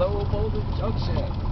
Lower Boulder Junction.